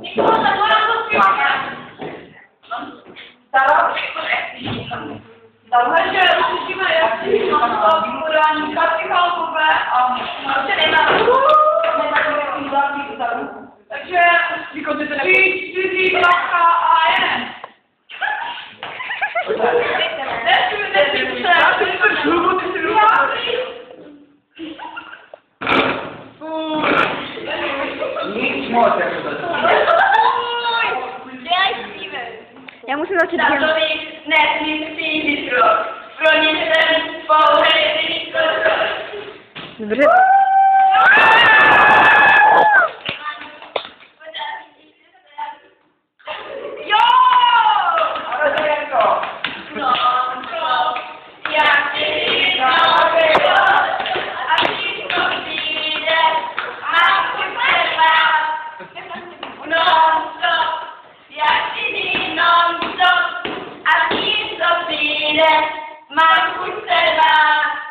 Nikoho zavolám do zpěvák. Stará Tahle, že uslyšíme jasný nonstop podání Katky Chalkové a prostě nemá Takže tři, Смотри, Я му се да ти дам. Не, не си хитро. Пронизен по Добре. Mam kucela!